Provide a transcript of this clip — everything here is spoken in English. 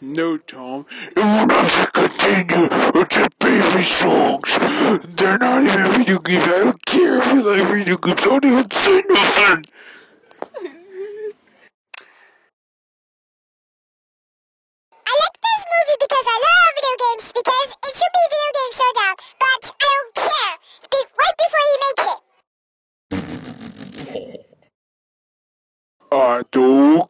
No, Tom, it will not continue. It's just baby songs. They're not even video games. I don't care if you like video games. Don't even say nothing. I like this movie because are do.